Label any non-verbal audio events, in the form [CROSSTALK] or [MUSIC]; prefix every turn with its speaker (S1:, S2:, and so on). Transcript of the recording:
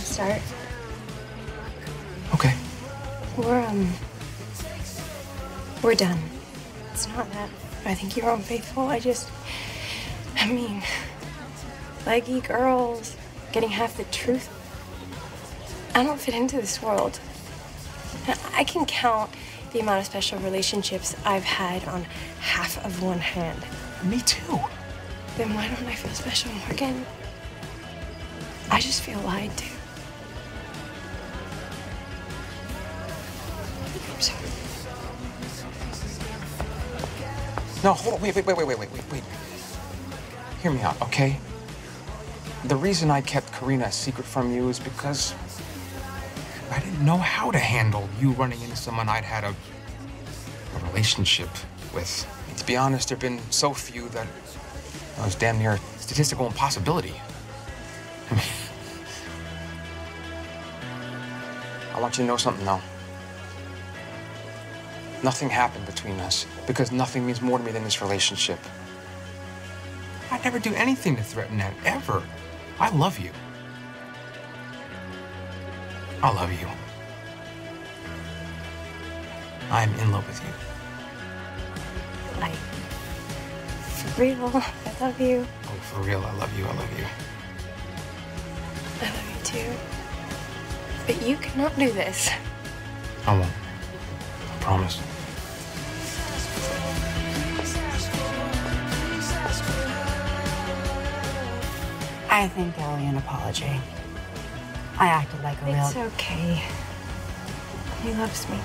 S1: start?
S2: Okay.
S1: We're, um, we're done. It's not that I think you're unfaithful. I just, I mean, leggy girls getting half the truth. I don't fit into this world. I can count the amount of special relationships I've had on half of one hand.
S2: Me too.
S1: Then why don't I feel special, Morgan? I just feel lied to.
S2: No, hold on. Wait, wait, wait, wait, wait, wait, wait. Hear me out, okay? The reason I kept Carina a secret from you is because I didn't know how to handle you running into someone I'd had a, a relationship with. to be honest, there've been so few that it was damn near a statistical impossibility. I [LAUGHS] mean, I want you to know something, though. Nothing happened between us because nothing means more to me than this relationship. I'd never do anything to threaten that, ever. I love you. I love you. I'm in love with you.
S1: Like, for real, I love you.
S2: Oh, for real, I love you. I love you.
S1: I love you too. But you cannot do this.
S2: I won't. I promise.
S3: I think I owe you an apology. I acted like a real.
S1: It's okay. He loves me.